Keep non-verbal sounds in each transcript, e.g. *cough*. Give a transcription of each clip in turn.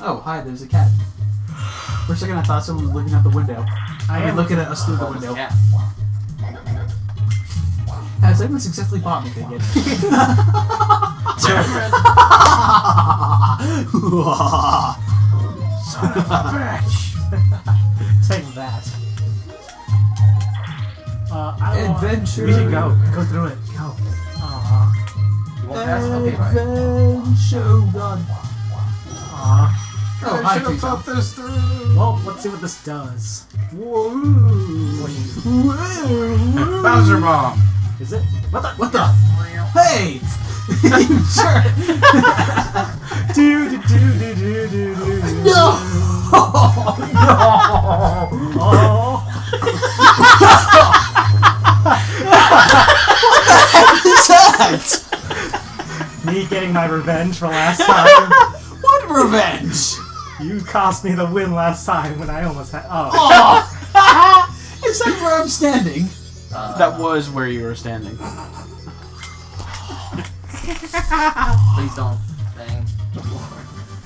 Oh, hi, there's a cat. For a second, I thought someone was looking out the window. I mean, looking at us through the window. yeah. Has anyone successfully bought me yet? Son of a bitch! Take that. Uh, I don't want- Adventure. We should go. Go through it. Go. Aw. You won't pass? Okay, bye. Adventure. Oh, God. Aw. Oh, hi, Teresa. this through. Well, let's see what this does. Whoa. Bowser bomb. Is it? What the? What the? Hey! *laughs* sure. *laughs* Do do do do do do do. No! *laughs* Oh. that? Me getting my revenge for last time. What revenge? You cost me the win last time when I almost had. Oh. Oh! *laughs* Is that where I'm standing? That was where you were standing. Please don't. Dang.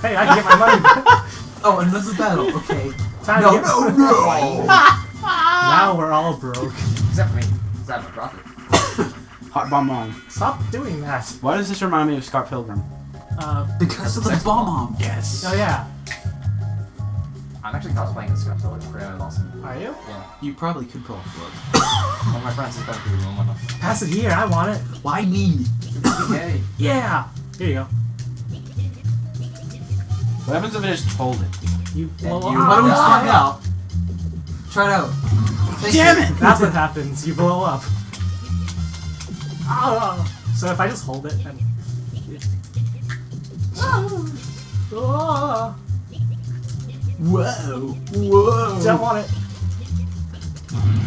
Hey, I can get my money. back. *laughs* Oh, another battle. Okay. Time No, to get. no, no! Now we're all broke. Except for me. Is that my profit? *coughs* Hot Bob-omb. Stop doing that. Why does this remind me of Scott Pilgrim? Uh, Because of the Sex Bob-omb. bomb. Yes. oh yeah. I'm actually cosplaying as Scott Pilgrim. Pretty awesome. Are you? Yeah. You probably could pull off it. One of my friends is going through the room with. Pass it here. I want it. Why me? okay. *laughs* Yeah. Here you go. What happens if I just hold it? You. Blow up. Why don't we Ah. find out? Try it out. Thank Damn you. it! That's what happens. You blow up. Oh. So if I just hold it and. Ah. Whoa! Whoa! Don't want it.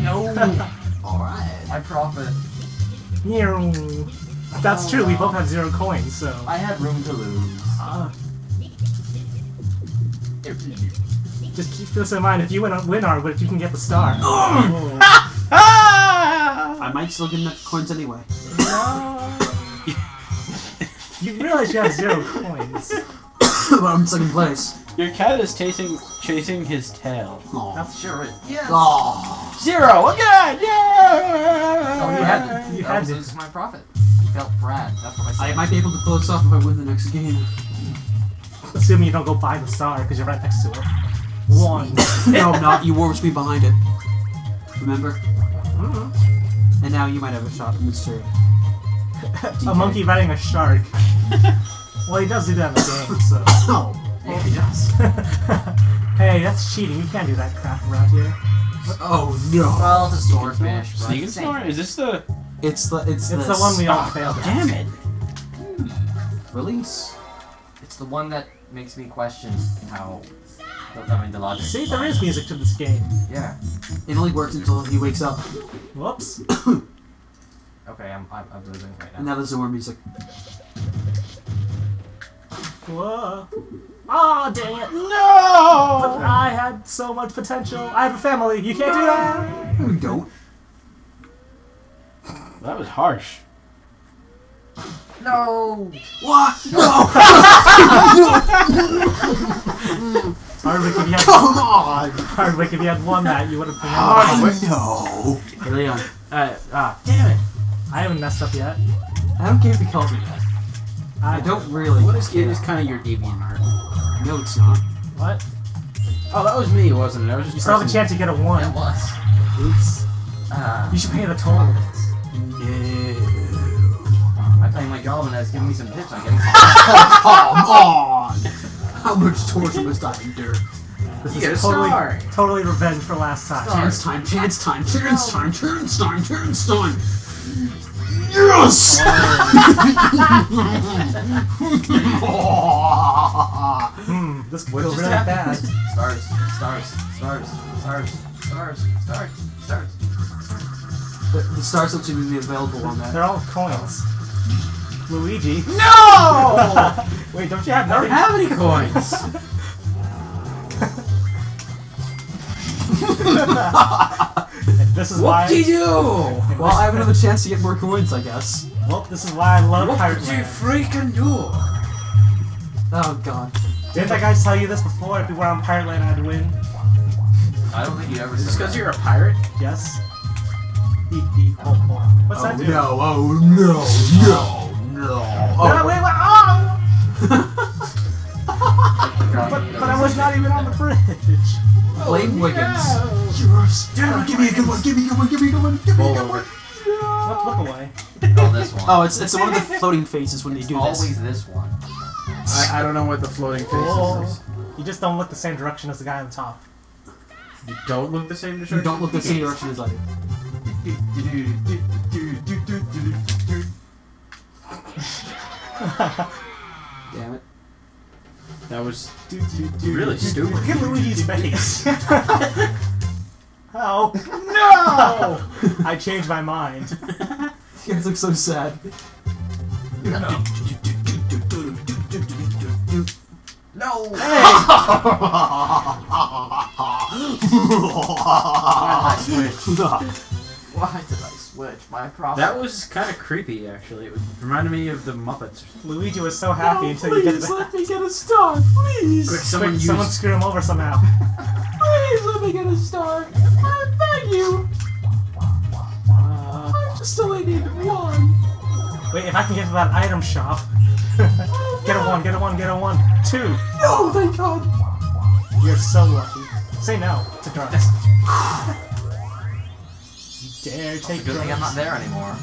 No. *laughs* Alright. I profit. Meow. That's true. We both have zero coins, so. I had room to lose. Ah. Just keep this in mind. If you win, win our, if you can get the star. Oh. *laughs* I might still get enough coins anyway. *laughs* You realize you have zero coins. *coughs* but I'm in second place. Your cat is chasing chasing his tail. Aw. That's Sure. it- Yeah. Aw. Zero again! Oh, Yeah! you had You you had had to. lose my profit. You felt Brad. That's what I said. I might be able to pull this off if I win the next game. Assuming you don't go buy the star because you're right next to it. One. *laughs* no, I'm not. You warped me behind it. Remember? Mm -hmm. And now you might have a shot, Mr. *laughs* a monkey riding a shark. *laughs* well, he does do that in the game, so. Oh. Yeah, he does. *laughs* hey, that's cheating. You can't do that crap around here. Oh no. Well, it's a sword fish. but Sneak and snore? Is this the It's the it's, It's this. the one we all failed at. Damn it! Hmm. release. It's the one that makes me question how. I mean, the logic. See, there is music to this game. Yeah. It only works until he wakes up, Whoops. *coughs* Okay, I'm, I'm, I'm losing right now. and now. now there's no more music. Whoa. Oh, dang it. But No! I had so much potential. I have a family. You can't do that. No, you don't. That was harsh. No! What? No! *laughs* Ardwick, if you had, Come on! Ardwick, if you had won that, you would have been. Oh no! Hey, Leon, Uh, ah, damn it! I haven't messed up yet. I don't care if he calls me that. I don't really. What is it is kind of your deviant art. No, it's not. What? Oh, that was me, wasn't it? I was just You still have a chance to get a one. It was. Oops. Uh, You should pay the toll. No. I'm my job and it's giving me some tips on getting some. Come on! How much torture must I endure? This You is get a totally, star. totally revenge for last time. Chance time, chance time, chance time, chance time, chance time! Yes! *laughs* This What really happened? bad. Stars, stars, stars, stars, stars, stars, stars. the, the stars don't seem to be available on that. They're all coins. Luigi. No! *laughs* Wait, don't you have I don't nothing? have any coins. *laughs* *laughs* This is why. What did you do? Well, I have another chance to get more coins, I guess. Well, this is why I love What Pirate did you freaking do? Oh god. Didn't that guy tell you this before? If we were on Pirate Land, I'd win. I don't think you ever Is this because you're a pirate? Yes. Beep, beep, oh, oh. What's that oh, do? no, oh no, no, no. No, wait, wait, oh! *laughs* God, But, but I was not even on the bridge. Blame Wiggins. Yes. Damn it, give me a good one, give me a good one, give me a good one, give me a good over. one. Look, look away. Oh, this one. Oh, it's it's one of the floating phases when they do this. Always this one. I, I don't know what the floating faces Oh. is. You just don't look the same direction as the guy on the top. You don't look the same You direction. don't look the same direction as I do. *laughs* Damn it. That was really stupid. Look at Luigi's face. *laughs* oh no! I changed my mind. You guys look so sad. No! Why Why did I switch? *laughs* Why did I switch? My problem. That was kind of creepy, actually. It reminded me of the Muppets. Luigi was so happy until you did please that. let me get a star, please. Quick, someone Quick, someone screwed him over somehow. *laughs* Please let me get a star. I beg you. Uh, I just only need one. wait, if I can get to that item shop. *laughs* get a one, get a one, get a one. Two. No, thank God. You're so lucky. Say no to drugs. *laughs* dare take good thing I'm not there anymore.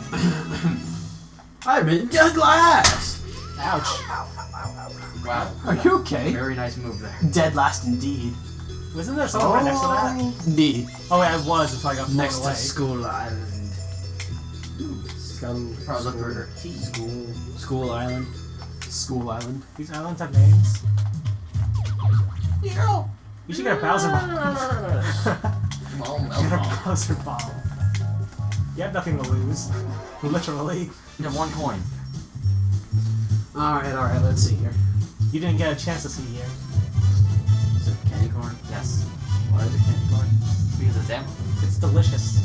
I'm in Douglas! Ouch. Wow. Are you okay? Very nice move there. Dead last indeed. Wasn't there someone right next to that? Oh, indeed. Oh wait, I was until I got Next to School Island. Skull. Probably look for her. School. School Island. School Island. These islands have names. You should get a Bowser bomb. *laughs* Oh, *laughs* get a. Bowser bomb. You have nothing to lose. Literally. You have one coin. Alright, alright, let's see here. You didn't get a chance to see here. Is it candy corn? Yes. Why is it candy corn? Because it's empty. It's delicious.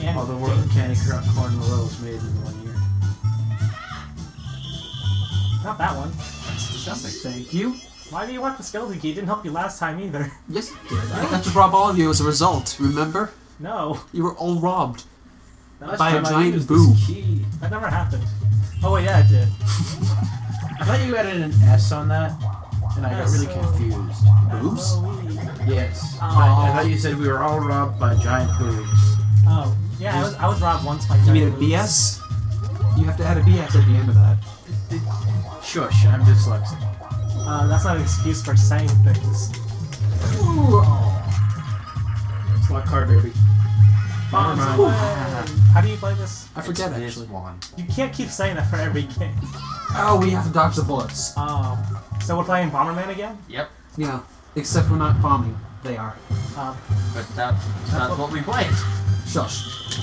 And All the world candy dangerous. cr- corn was made in one year. Not that one. That's disgusting. Thank you. Why do you want the skeleton key? It didn't help you last time either. Yes, it did. I got to rob all of you as a result, remember? No, You were all robbed. Last By a time I giant used boo. this that never happened. Oh wait, yeah, it did. I thought you added an S on that, and I got really confused. Boobs? Yes. Aw. I, I thought you said we were all robbed by giant boobs. Oh, yeah, I was, I was robbed once by giant You mean a boobs. BS? You have to add a BS at the end of that. Shush, I'm dyslexic. Uh, that's not an excuse for saying things. It's like car derby. Bombs mind. How do you play this? I forget It's actually. This one. You can't keep saying that for every game. Oh, we have to dodge the bullets. Um, so we're playing Bomberman again? Yep. Yeah. Except we're not bombing. They are. Um, But that, that's what we played. Shush.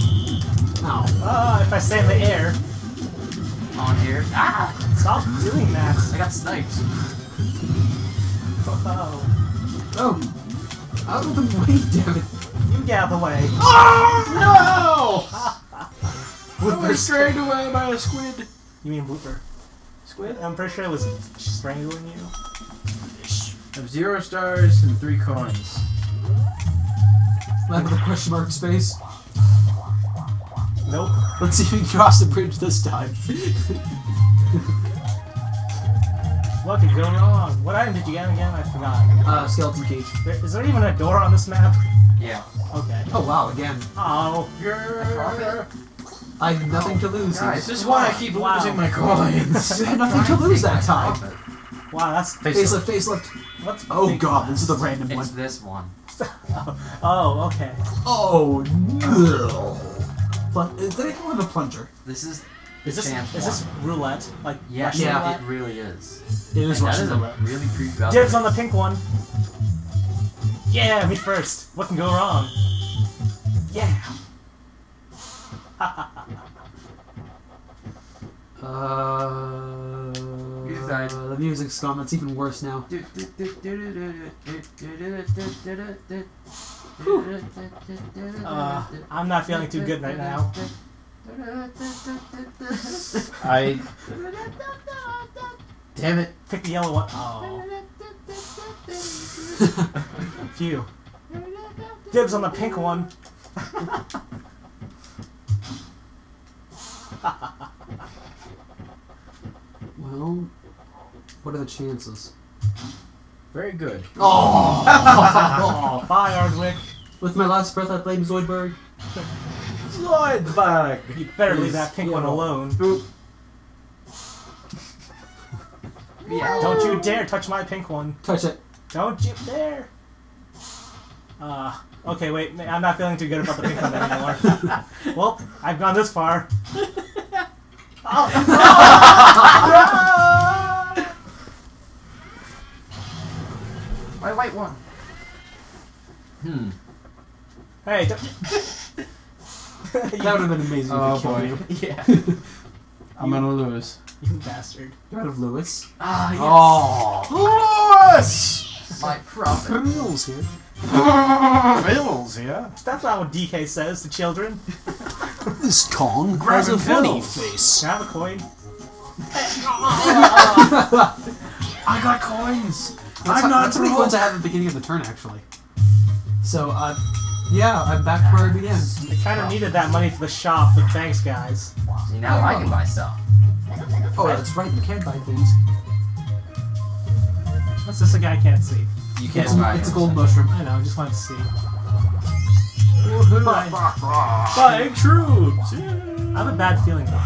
Ow. uh, if I stay in the air, On here. Ah! stop doing that. I got sniped. Oh, Oh. Out of the way, damn it. You get out of the way. No! *laughs* Blooper I was dragged away by a squid. You mean blooper? Squid? I'm pretty sure it was strangling you. I have zero stars and three coins. Land of the question mark space. Nope. Let's see if we can cross the bridge this time. What could go wrong? What item did you get again? I forgot. Uh, skeleton key. There, is there even a door on this map? Yeah. Okay. Oh wow, again. Oh, Grrr. I have nothing to lose. Guys, This is why I keep Wow. losing my coins. *laughs* I had nothing to lose that time. wow, that's Facelift, facelift. what's. Oh big god, this is the random one. It's this one. *laughs* Oh, okay. Oh no. Plun- uh, did I call it a plunger? This is. Is this Chance is this roulette? Like Yeah, Russian Yeah. roulette? it really is. It is And that Russian is a roulette. really creepy about Dibs on the pink one. Yeah, me first. What can go wrong? Yeah. Uh, Music died. the music's gone. That's even worse now. Uh, I'm not feeling too good right now. I. Damn it. Pick the yellow one. Oh. You. Dibs on the pink one. Well, what are the chances? Very good. *laughs* Oh, oh *laughs* bye, Ardwick. With my last breath, I blame Zoidberg. Zoidberg! You better leave that pink one alone. Yeah. Don't you dare touch my pink one. Touch it. Don't you dare. Uh, okay, wait. I'm not feeling too good about the pink one anymore. *laughs* well, I've gone this far. *laughs* Oh! *laughs* My white one. Hmm. Hey, don't... That would have been amazing Oh if you killed boy. you. Yeah. I'm gonna lose. you bastard. You're out of Lewis. Ah, yes. Oh! Lewis! My prophet. Rules here. *laughs* Bills, yeah? That's not what DK says to children. This Kong has a funny face. Can I have a coin? *laughs* I got coins! That's, I'm how, not that's how many broke. coins I have at the beginning of the turn, actually. So, uh, yeah, I'm back where I began. I kind of needed that money for the shop, but thanks, guys. See, now I can buy stuff. Oh, that's right, you can buy things. What's this a guy can't see? You can't It's, buy a, it's a it. gold mushroom. I know, I just wanted to see. Buying troops! I have a bad feeling though.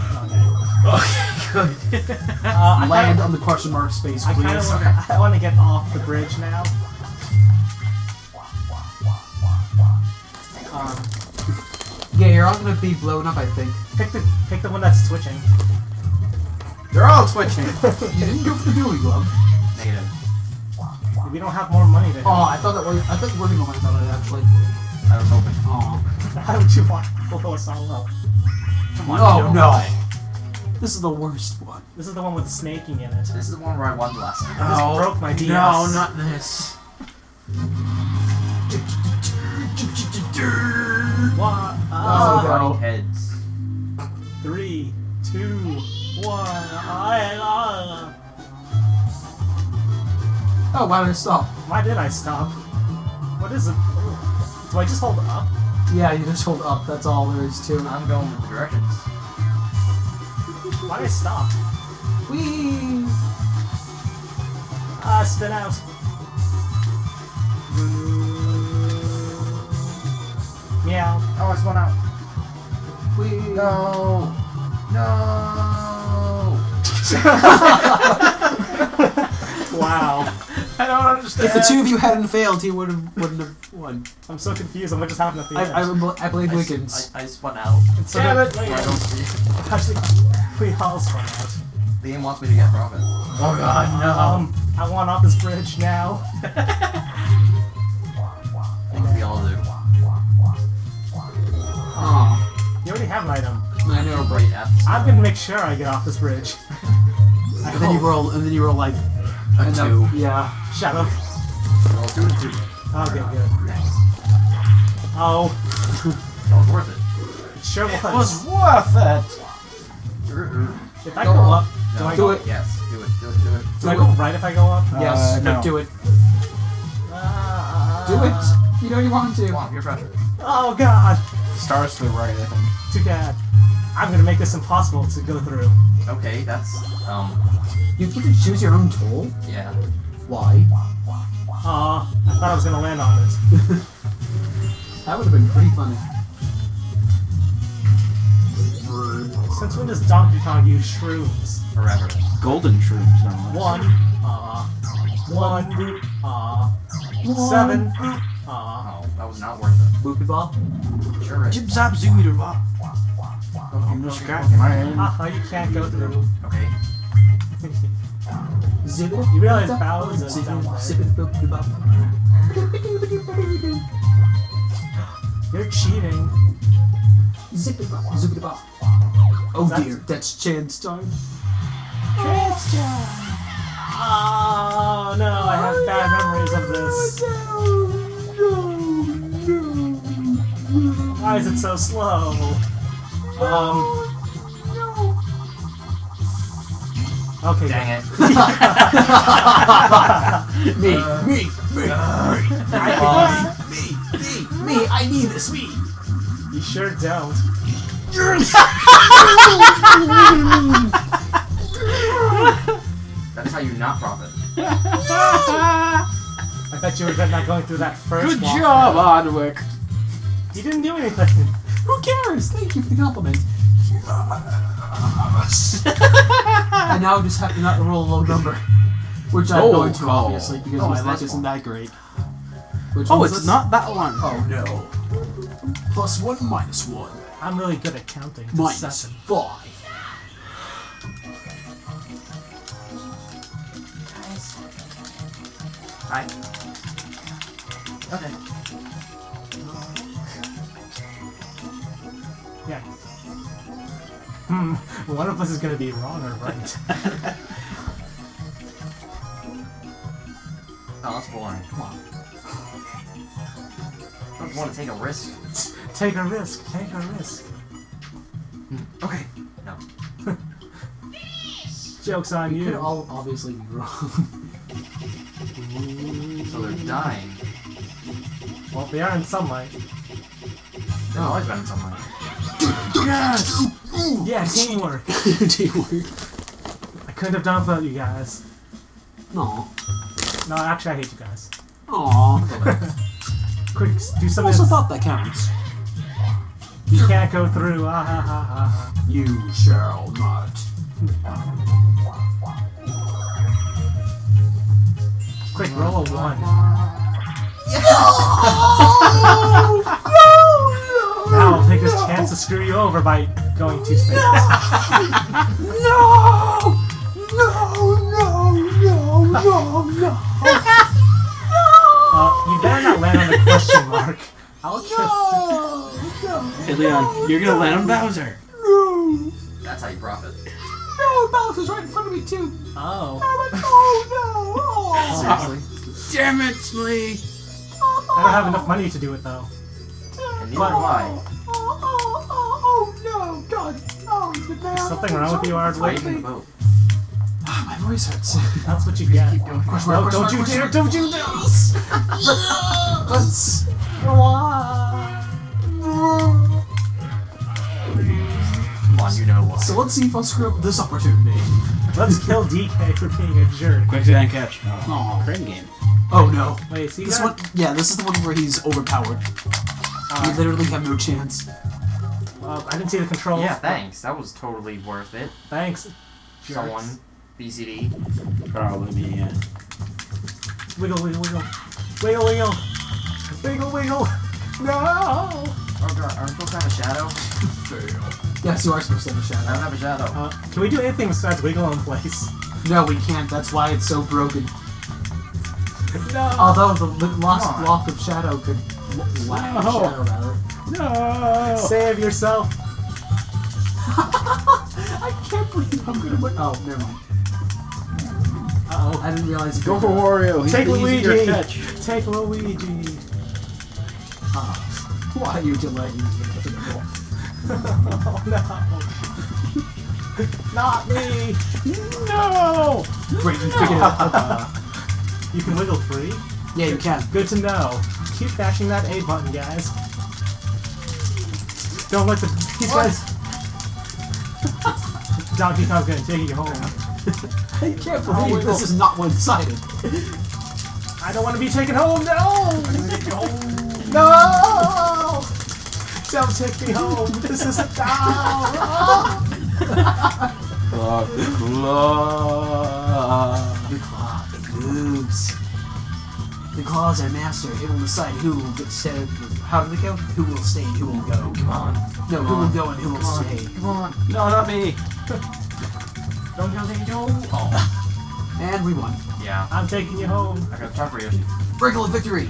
Okay. Okay, good. *laughs* Uh, I Land kinda, on the question mark space, I please. kind of want, I want to get off the bridge now. Um, Yeah, you're all gonna be blown up, I think. pick the pick the one that's twitching. They're all twitching. *laughs* You didn't go for the Billy Glove. Negative. We don't have more money to. Oh, I thought that was. I thought you were gonna land on it, actually. I was hoping. Oh. How would you want to blow us all up? Come on, Oh, you no. lie. This is the worst one. This is the one with snaking in it. This This is the one where I won last time. Oh, broke my DS. No, not this. One, Oh, uh, no. Running heads. three, two, one. Oh, why did I stop? why did I stop? What is it? Do I just hold up? Yeah, you just hold up. That's all there is to it. I'm going with the directions. Why did I stop? Whee! Ah, spin out. Meow. Oh, I spun out. Whee! No. No. *laughs* *laughs* Wow. I don't understand. If the two of you hadn't failed, he would have wouldn't have won. I'm so confused on what just happened at the I, end. I, bl- I blame I, Wiggins. s- I, I spun out. And so Damn did- it. I don't see. Actually, we all spun out. The game wants me to get profit. Oh god, no. Um, I want off this bridge now. *laughs* I think we all do. Aw. You already have an item. I know, but Right at I'm gonna make sure I get off this bridge. and then you roll, and then you roll like A and then- two. Yeah. Shut up. Roll two and two. Okay, good. Oh, That was worth it. it sure It was. was worth it. If I go up, do No. I Do go? it. Yes, do it, do it, do it. Do I go right if I go up? Yes. Uh, no. Do it. Uh, Do it. You know you want to. Come on, peer pressure. Oh God. Stars to the right, I think. Too bad. I'm gonna make this impossible to go through. Okay, that's, um, You get to choose your own tool. yeah. Why? Aw, I thought I was gonna land on it. *laughs* That would have been pretty funny. Since when does Donkey Kong use shrooms? Forever. Golden shrooms, no less. One, uh, one, uh, seven, uh. Oh, that was not worth it. Boopy ball. Sure is. Jib zap zoodoo bop. I'm just cracking my head. Haha, you can't go through. Okay. Zip it. You realize Bowser's Zip down it. there. Zip it. Boopy. You're cheating. Zip it. bop. Zip it. bop. Oh That's- dear, that's chance time. Chance time! Oh no, I have bad memories of this. Why is it so slow? Um. Okay. Dang good. it. *laughs* Uh, me, me, me, me, I uh, me, me, me, me, I need this, me. You sure don't. *laughs* That is how you not profit. I bet you regret not going through that first Good walk. job, Ardwick. You didn't do anything. Who cares? Thank you for the compliment. Yes. *laughs* and now I just have to not roll a low number. Which I'm Oh, going to, obviously, because Oh, my luck isn't that great. Which Oh, it's this? not that one. Oh no. Plus one, minus one. I'm really good at counting. to Minus seven. five. Hi. Okay. Hmm. One of us is gonna be wrong or right. Oh, that's boring. Come on. Don't want to *laughs* take a risk. take a risk. Take a risk. Okay. No. Jokes on You you. could all obviously be wrong. So they're dying. Well, they are in sunlight. They've always been in sunlight. Yes. Yeah, teamwork. *laughs* Teamwork. I couldn't have done it without you guys. No. No, actually, I hate you guys. Aww. Quick, do I something. also thought that counts. You can't go through. Ah, ha, ha, ha, ha. You shall not. Quick, roll a one. *laughs* *laughs* Now I'll take this chance to screw you over by going two spaces. No! No, no, no, no, no. no. Uh, you better not land on the question mark. I'll No, no, Hey, Leon, you're gonna land on Bowser. no. That's how you profit. No, Bowser's right in front of me too. Oh. Oh no! Oh. Seriously. Damn it, Slee. I don't have enough money to do it though. And neither do I. Oh, oh, oh, oh, no, God, oh, the man. Is something wrong with you, Why are Ardley? you in the boat? Ah, My voice hurts. That's what you get. Question No, mark, don't question you dare! Don't you dare! mark. Let's. Come on, you know what. So let's see if I'll screw up this opportunity. Let's kill DK for being a jerk. Quick and catch. Aw. Crane game. Oh no. Wait, see This that? one, yeah, this is the one where he's overpowered. Uh, you literally have no chance. uh, I didn't see the controls. Yeah, thanks. That was totally worth it. Thanks. jerks. Someone, BCD. Probably me, yeah. Wiggle, wiggle, wiggle. Wiggle, wiggle. Wiggle, wiggle. No! Oh god, aren't supposed to have a shadow? Fail. Yes, you are supposed to have a shadow. I don't have a shadow. Uh, can we do anything besides wiggle in place? No, we can't. That's why it's so broken. No! *laughs* Although the li- lost block of shadow could lack No. shadow rather. No! Save yourself. *laughs* I can't believe I'm gonna win. Oh, never mind. Uh-oh. I didn't realize. Go for Wario. He's Take the Luigi. catch. Take Luigi. Ah, why are you delaying me? *laughs* Oh no. Not me. No! Great, you figured it out. You can wiggle free? yeah, you can. Good to know. Keep bashing that A button, guys. Don't let the these guys. *laughs* Donkey Kong's gonna take you home. *laughs* I can't believe wiggle. this is not one-sided. I don't want to be taken home. No. *laughs* No. Don't take me home. This is a no. Clock the. The claw, the moves. The claws are master. It will decide who will get stayed. How do they go? Who will stay and who will go? Come on. No, who will go and who will stay. Come on. No, not me. *laughs* Don't go, don't go. *laughs* Oh. And we won. Yeah. I'm taking you home. I got a truck for Yoshi. Wriggle of victory.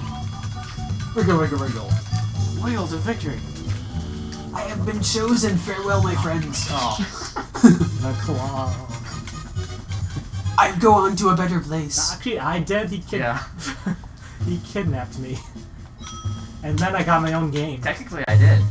Wriggle, wriggle, wriggle. Wheels of victory. I have been chosen. Farewell, my friends. Oh. *laughs* The claw. I go on to a better place. Actually, I did. He kid- Yeah. *laughs* he kidnapped me. And then I got my own game. Technically, I did.